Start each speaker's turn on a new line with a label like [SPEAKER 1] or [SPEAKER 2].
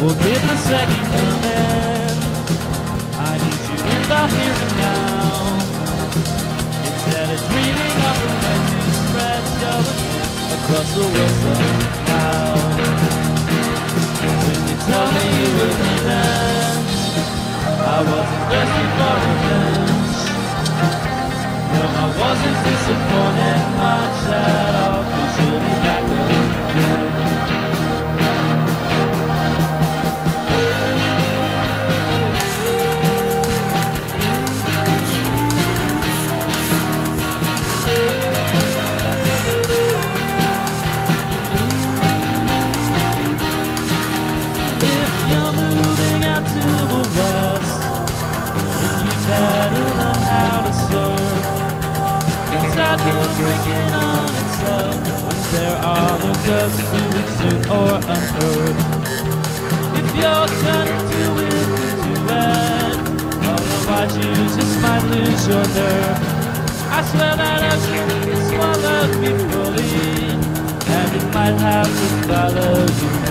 [SPEAKER 1] Well, did the second command. I need you in the here and now. Instead of dreaming of a wretched spread across the Wilson now. When you tell me you were revenge, I wasn't destined for revenge. No, I wasn't disappointed. Breaking on itself, when there are no ghosts to exude or unearth. If you're turning to wind to end, otherwise you just might lose your nerve. I swear that ocean can swallow me fully, and it might have to follow you.